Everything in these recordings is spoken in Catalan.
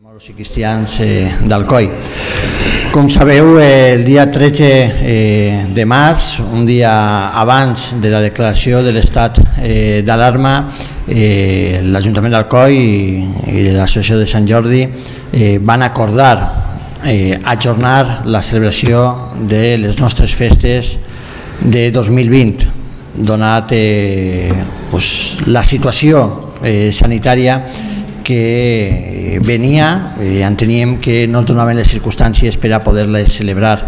Moros i cristians eh, d'Alcoi. Com sabeu, eh, el dia 13 eh, de març, un dia abans de la declaració de l'estat eh, d'alarma, eh, l'Ajuntament d'Alcoi i, i l'Associació de Sant Jordi eh, van acordar eh, ajornar la celebració de les nostres festes de 2020, donat eh, pues, la situació eh, sanitària que venia, eh, enteníem que no donaven les circumstàncies per a poder-les celebrar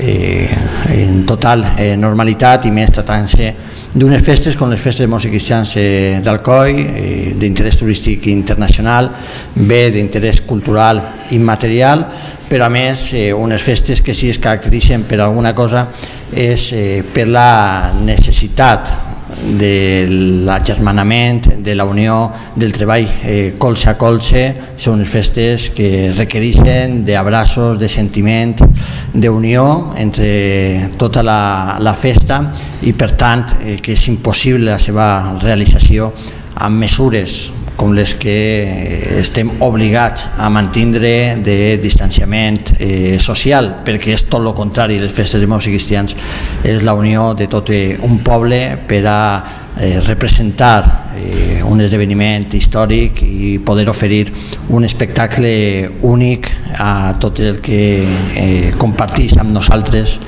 eh, en total eh, normalitat i més tratant-se d'unes festes com les festes de músics cristians eh, d'Alcoi, eh, d'interès turístic internacional, bé d'interès cultural immaterial, però a més eh, unes festes que si es caracteritzen per alguna cosa és eh, per la necessitat de l'agermanament, de la unió, del treball eh, colze a colze, són festes que requereixen d'abraços, de sentiment, d'unió entre tota la, la festa i per tant eh, que és impossible la seva realització amb mesures com les que estem obligats a mantindre de distanciament eh, social, perquè és tot el contrari, les festes de i cristians és la unió de tot un poble per a eh, representar eh, un esdeveniment històric i poder oferir un espectacle únic a tot el que eh, compartís amb nosaltres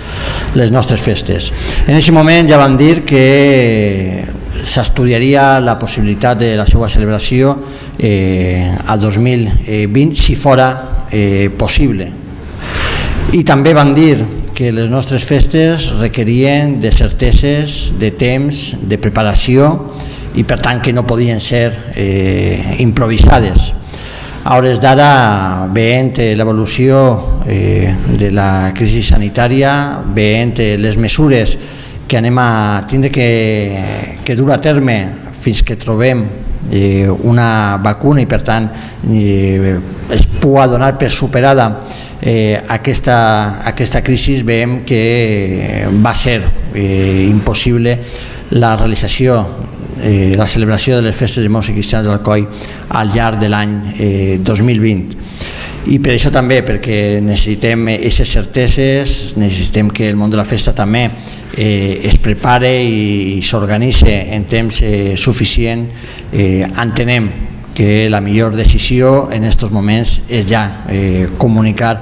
les nostres festes. En aquest moment ja vam dir que s'estudiaria la possibilitat de la seva celebració eh, al 2020 si fora eh, possible. I també van dir que les nostres festes requerien de certeses, de temps, de preparació i per tant que no podien ser eh, improvisades. A hores d'ara, veient l'evolució eh, de la crisi sanitària, veient les mesures que anem a tindre que, que dur a terme fins que trobem eh, una vacuna i per tant eh, es pugui donar per superada eh, aquesta, aquesta crisi veiem que va ser eh, impossible la realització eh, la celebració de les festes de i Cristians d'Alcoi al llarg de l'any eh, 2020 i per això també, perquè necessitem aquestes certeses, necessitem que el món de la festa també eh, es prepare i, i s'organitze en temps eh, suficient, eh, entenem que la millor decisió en aquests moments és ja eh, comunicar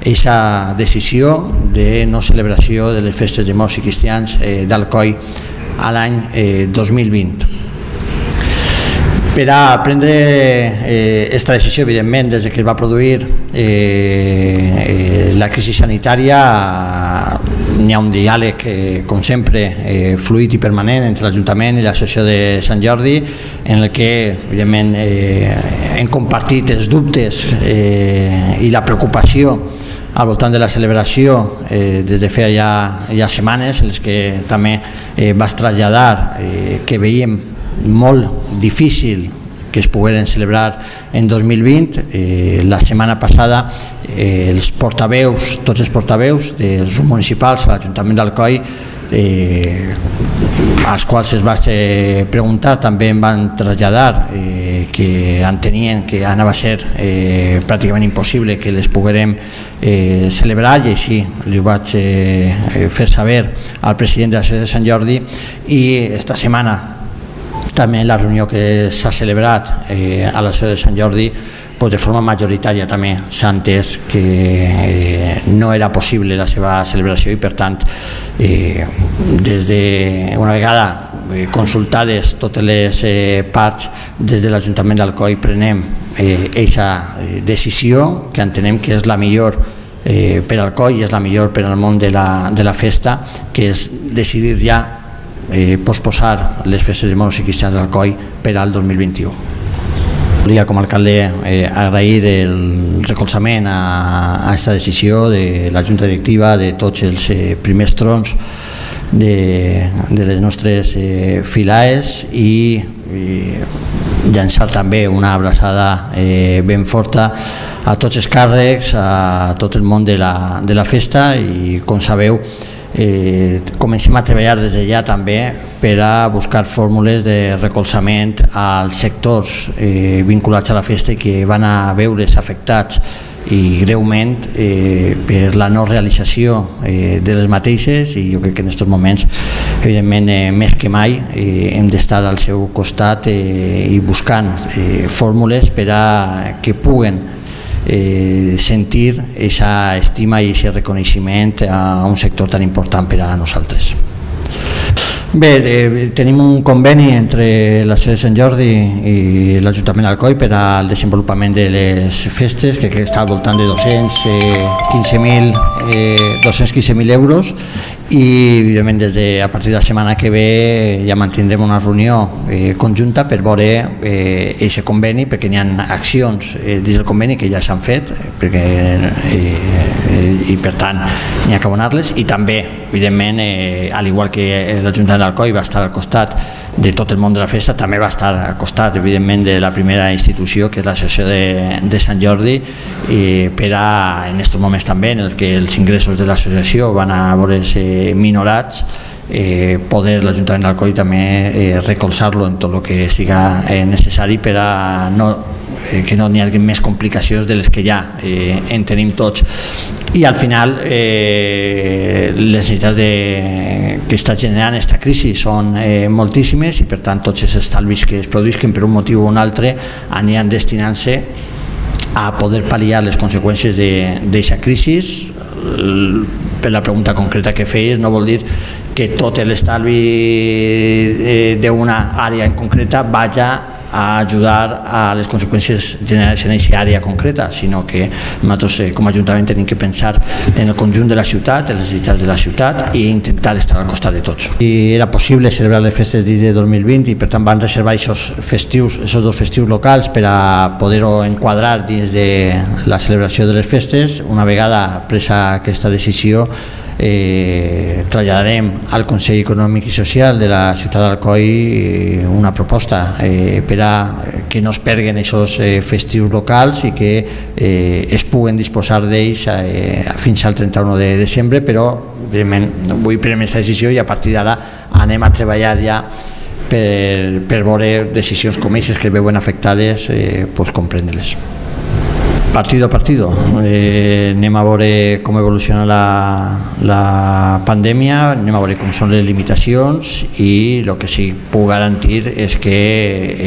aquesta decisió de no celebració de les festes de morts i cristians eh, d'Alcoi a l'any eh, 2020 per a prendre aquesta eh, decisió, evidentment, des que es va produir eh, eh, la crisi sanitària, n'hi ha un diàleg, eh, com sempre, eh, fluid i permanent entre l'Ajuntament i l'Associació de Sant Jordi, en el que, evidentment, eh, hem compartit els dubtes eh, i la preocupació al voltant de la celebració eh, des de feia ja, ja setmanes, en les que també eh, vas traslladar eh, que veiem molt difícil que es pogueren celebrar en 2020. Eh, la setmana passada eh, els portaveus, tots els portaveus dels municipals a l'Ajuntament d'Alcoi eh, als quals es va preguntar també em van traslladar eh, que entenien que anava a ser eh, pràcticament impossible que les poguérem eh, celebrar i així li vaig eh, fer saber al president de la Societat de Sant Jordi i esta setmana també la reunió que s'ha celebrat eh, a la seu de Sant Jordi pues de forma majoritària també s'ha entès que eh, no era possible la seva celebració i per tant eh, des de una vegada eh, consultades totes les eh, parts des de l'Ajuntament d'Alcoi prenem aquesta eh, eh, decisió que entenem que és la millor eh, per al COI i és la millor per al món de la, de la festa que és decidir ja eh, posposar les festes de moros i cristians d'Alcoi per al 2021. Volia com a alcalde eh, agrair el recolzament a aquesta decisió de la Junta Directiva, de tots els eh, primers trons de, de les nostres eh, filaes i, i llançar també una abraçada eh, ben forta a tots els càrrecs, a tot el món de la, de la festa i com sabeu eh, comencem a treballar des d'allà també per a buscar fórmules de recolzament als sectors eh, vinculats a la festa i que van a veure's afectats i greument eh, per la no realització eh, de les mateixes i jo crec que en aquests moments evidentment eh, més que mai eh, hem d'estar al seu costat eh, i buscant eh, fórmules per a que puguen eh, sentir aquesta estima i aquest reconeixement a un sector tan important per a nosaltres. Bé, eh, tenim un conveni entre la ciutat de Sant Jordi i l'Ajuntament d'Alcoi per al desenvolupament de les festes, que, que està al voltant de 215.000 eh, 215 euros. I evidentment des de, a partir de la setmana que ve ja mantindrem una reunió eh, conjunta per veure aquest eh, conveni perquè n'hi ha accions eh, dins del conveni que ja s'han fet eh, perquè, eh, eh, i per tant n'hi ha que abonar-les. I també evidentment eh, al igual que l'Ajuntament d'Alcoi va estar al costat de tot el món de la festa també va estar al costat evidentment de la primera institució que és l'associació de, de Sant Jordi i per a en aquests moments també en el que els ingressos de l'associació van a veure's eh, minorats eh, poder l'Ajuntament d'Alcoi també eh, recolzar-lo en tot el que siga eh, necessari per a no, eh, que no n'hi hagi més complicacions de les que ja eh, en tenim tots. I al final eh, les necessitats de, que està generant aquesta crisi són eh, moltíssimes i per tant tots els estalvis que es produïsquen per un motiu o un altre aniran destinant-se a poder pal·liar les conseqüències d'aquesta crisi. Per la pregunta concreta que feies, no vol dir que tot l'estalvi eh, d'una àrea en concreta vaja a ajudar a les conseqüències generals en aquesta àrea concreta, sinó que nosaltres eh, com a Ajuntament tenim que pensar en el conjunt de la ciutat, en les necessitats de la ciutat i intentar estar al costat de tots. I era possible celebrar les festes de 2020 i per tant van reservar aquests festius, aquests dos festius locals per a poder-ho enquadrar dins de la celebració de les festes. Una vegada presa aquesta decisió eh, traslladarem al Consell Econòmic i Social de la ciutat d'Alcoi eh, una proposta eh, per a que no es perguen aquests eh, festius locals i que eh, es puguen disposar d'ells eh, fins al 31 de desembre, però evidentment vull prendre aquesta decisió i a partir d'ara anem a treballar ja per, per veure decisions com aquestes que veuen afectades, eh, pues, comprendre-les partido a partido. Eh, anem a veure com evoluciona la, la pandèmia, anem a veure com són les limitacions i el que sí que puc garantir és que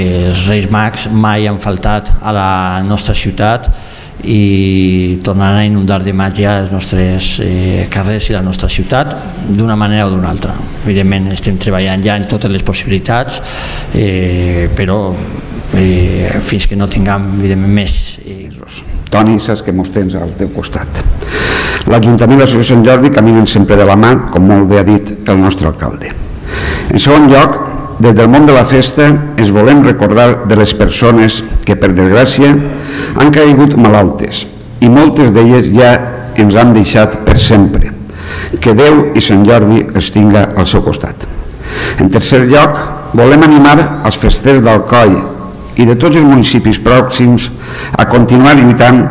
els Reis Mags mai han faltat a la nostra ciutat i tornaran a inundar de màgia els nostres eh, carrers i la nostra ciutat d'una manera o d'una altra. Evidentment estem treballant ja en totes les possibilitats, eh, però eh, fins que no tinguem evidentment més eh, Toni, saps que mos tens al teu costat. L'Ajuntament i l'Associació Sant Jordi caminen sempre de la mà, com molt bé ha dit el nostre alcalde. En segon lloc, des del món de la festa ens volem recordar de les persones que, per desgràcia, han caigut malaltes i moltes d'elles ja ens han deixat per sempre. Que Déu i Sant Jordi els tinga al seu costat. En tercer lloc, volem animar els festers d'Alcoi i de tots els municipis pròxims a continuar lluitant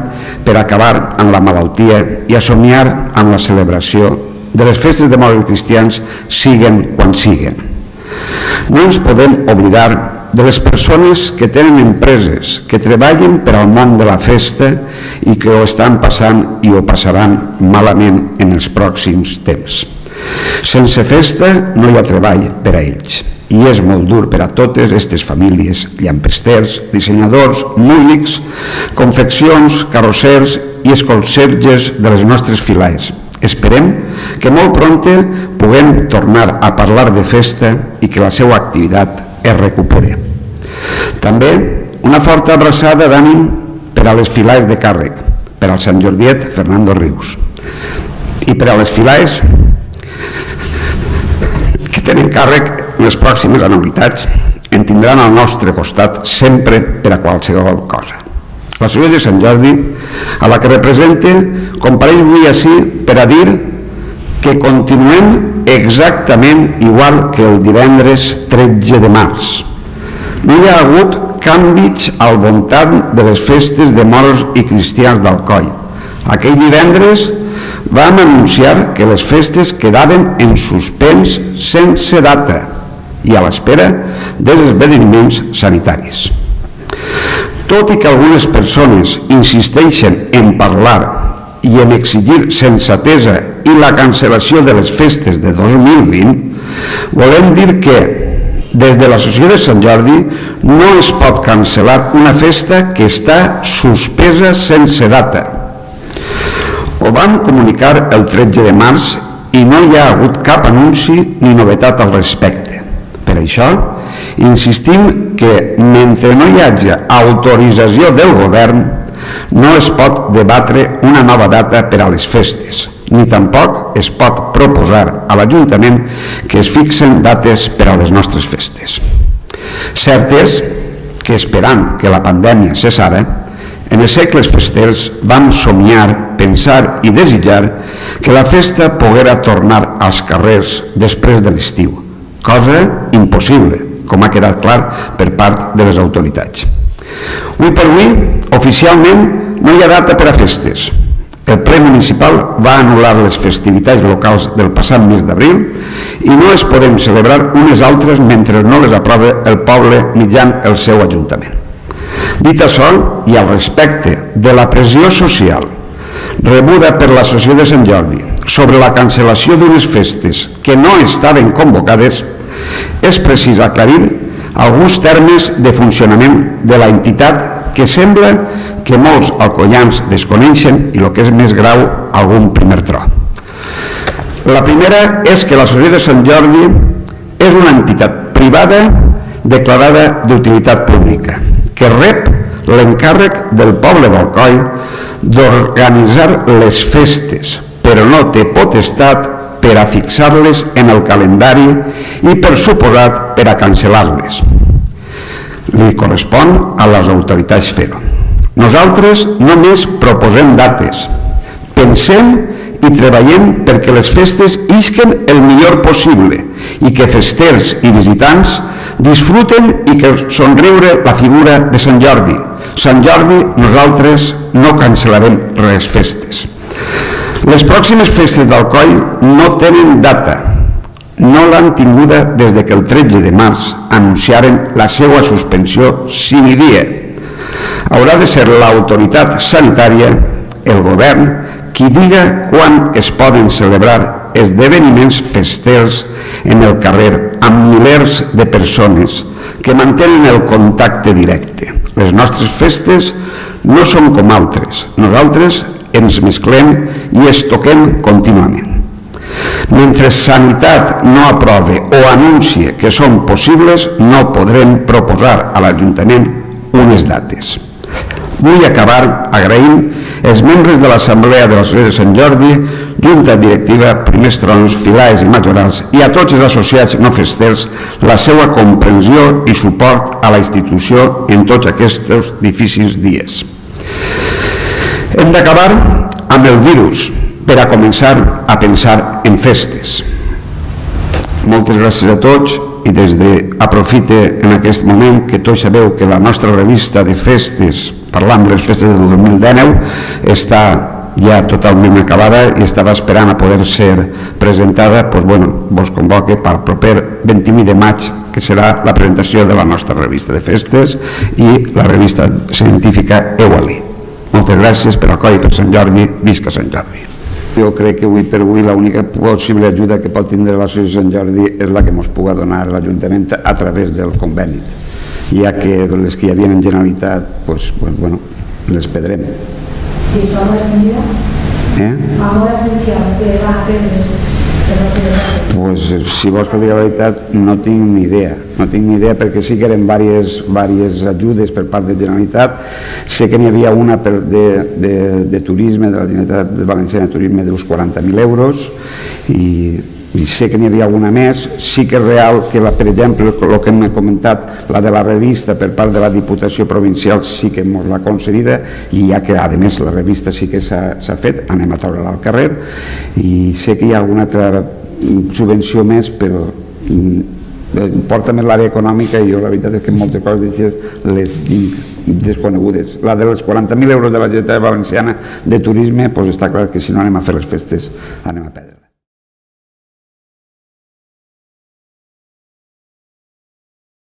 per acabar amb la malaltia i a somiar amb la celebració de les festes de morts cristians siguen quan siguen. No ens podem oblidar de les persones que tenen empreses, que treballen per al món de la festa i que ho estan passant i ho passaran malament en els pròxims temps. Sense festa no hi ha treball per a ells i és molt dur per a totes aquestes famílies, llampesters, dissenyadors, músics, confeccions, carrossers i escolserges de les nostres filais. Esperem que molt prompte puguem tornar a parlar de festa i que la seva activitat es recupere. També una forta abraçada d'ànim per a les filais de càrrec, per al Sant Jordiet Fernando Rius i per a les filais que tenen càrrec les pròximes anualitats en tindran al nostre costat sempre per a qualsevol cosa. La Societat de Sant Jordi, a la que represente, compareix avui així per a dir que continuem exactament igual que el divendres 13 de març. No hi ha hagut canvis al voltant de les festes de morts i cristians d'Alcoi. Aquell divendres vam anunciar que les festes quedaven en suspens sense data i a l'espera dels esdeveniments sanitaris. Tot i que algunes persones insisteixen en parlar i en exigir sensatesa i la cancel·lació de les festes de 2020, volem dir que des de l'Associació de Sant Jordi no es pot cancel·lar una festa que està suspesa sense data. Ho vam comunicar el 13 de març i no hi ha hagut cap anunci ni novetat al respecte. Per això, insistim que mentre no hi hagi autorització del govern no es pot debatre una nova data per a les festes, ni tampoc es pot proposar a l'Ajuntament que es fixen dates per a les nostres festes. Cert és que esperant que la pandèmia cessara, en els segles festers vam somiar, pensar i desitjar que la festa poguera tornar als carrers després de l'estiu, cosa impossible, com ha quedat clar per part de les autoritats. Avui per avui, oficialment, no hi ha data per a festes. El ple municipal va anul·lar les festivitats locals del passat mes d'abril i no es poden celebrar unes altres mentre no les aprova el poble mitjan el seu ajuntament. Dit això, i al respecte de la pressió social rebuda per l'Associació de Sant Jordi sobre la cancel·lació d'unes festes que no estaven convocades, és precís aclarir alguns termes de funcionament de la entitat que sembla que molts alcoians desconeixen i el que és més grau, algun primer tro. La primera és que la Societat de Sant Jordi és una entitat privada declarada d'utilitat pública que rep l'encàrrec del poble d'Alcoi d'organitzar les festes, però no té potestat per a fixar-les en el calendari i per suposat per a cancel·lar-les. Li correspon a les autoritats fer-ho. Nosaltres només proposem dates, pensem i treballem perquè les festes isquen el millor possible i que festers i visitants disfruten i que somriure la figura de Sant Jordi. Sant Jordi, nosaltres no cancel·larem res festes. Les pròximes festes d'Alcoi no tenen data. No l'han tinguda des de que el 13 de març anunciaren la seva suspensió sine die. Haurà de ser l'autoritat sanitària, el govern, qui diga quan es poden celebrar esdeveniments festers en el carrer amb milers de persones que mantenen el contacte directe. Les nostres festes no són com altres. Nosaltres ens mesclem i es toquem contínuament. Mentre Sanitat no aprove o anuncie que són possibles, no podrem proposar a l'Ajuntament unes dates. Vull acabar agraint els membres de l'Assemblea de la Societat de Sant Jordi, Junta Directiva, Primers Trons, Filaes i Majorals i a tots els associats no festers la seva comprensió i suport a la institució en tots aquests difícils dies. Hem d'acabar amb el virus per a començar a pensar en festes. Moltes gràcies a tots i des de aprofite en aquest moment que tots sabeu que la nostra revista de festes, parlant de les festes del 2019, està ja totalment acabada i estava esperant a poder ser presentada, doncs, bueno, vos convoque per proper 21 de maig, que serà la presentació de la nostra revista de festes i la revista científica Eualí. Moltes gràcies per al coi per Sant Jordi, visca Sant Jordi. Jo crec que avui per avui l'única possible ajuda que pot tindre l'associació Sant Jordi és la que ens pugui donar l'Ajuntament a través del conveni, ja que les que hi havia en Generalitat, pues, pues, bueno, les pedrem. I això no és Eh? Ahora seria que va a prendre pues, si vols que digui la veritat, no tinc ni idea. No tinc ni idea perquè sí que eren diverses, diverses ajudes per part de Generalitat. Sé que n'hi havia una per de, de, de turisme, de la Generalitat de Valenciana de Turisme d'uns 40.000 euros i, i sé que n'hi havia alguna més. Sí que és real que, la, per exemple, el que hem comentat, la de la revista per part de la Diputació Provincial sí que ens l'ha concedida i ja que, a més, la revista sí que s'ha fet, anem a treure-la al carrer i sé que hi ha alguna altra subvenció més, però mm, eh, porta més l'àrea econòmica i jo la veritat és que moltes coses d'aixes les tinc desconegudes. La dels 40.000 euros de la Generalitat Valenciana de turisme, doncs està clar que si no anem a fer les festes anem a perdre.